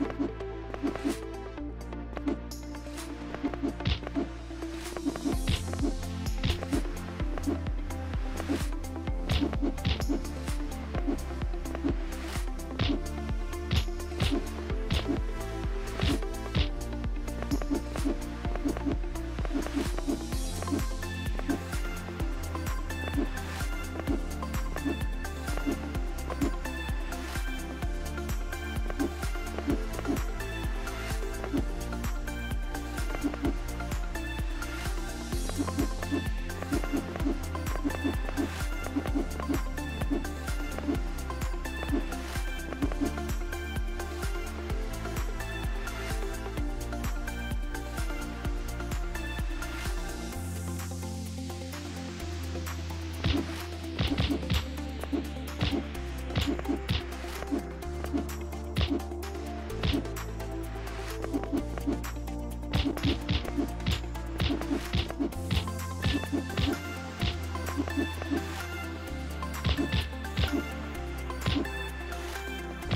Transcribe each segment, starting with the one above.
you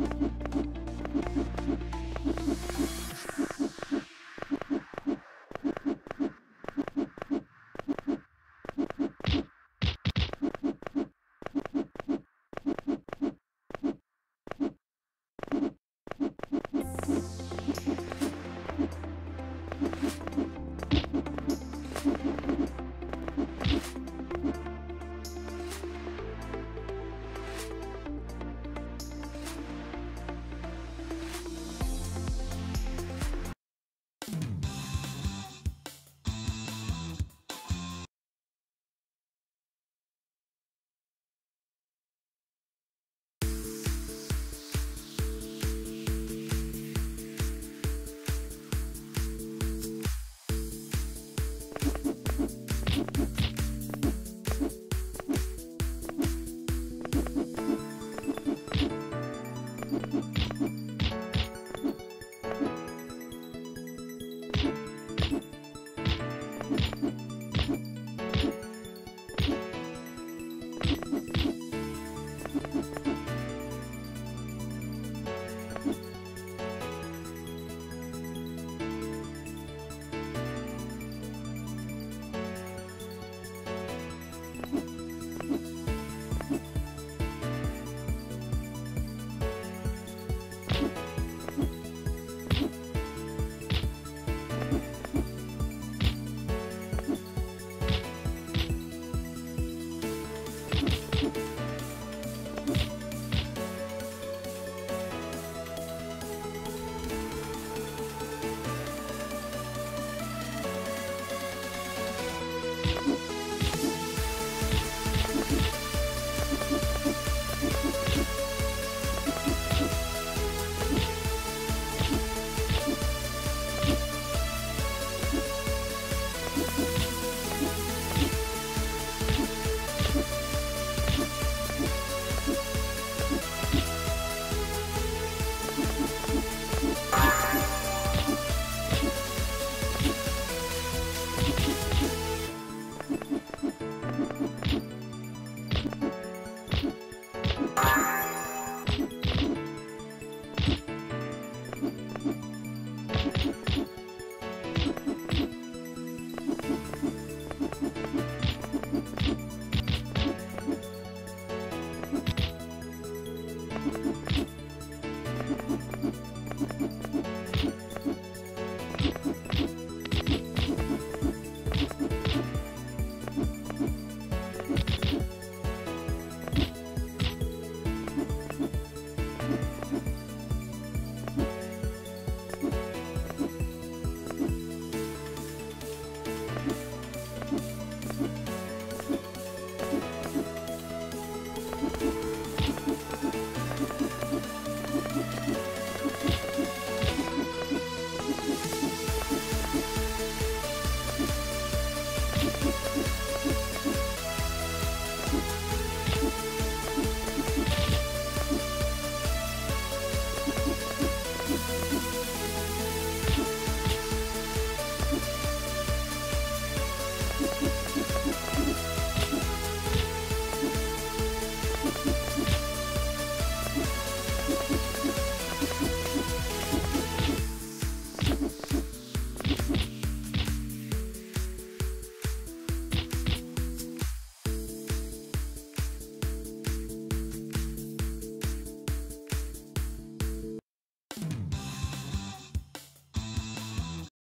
Thank you. you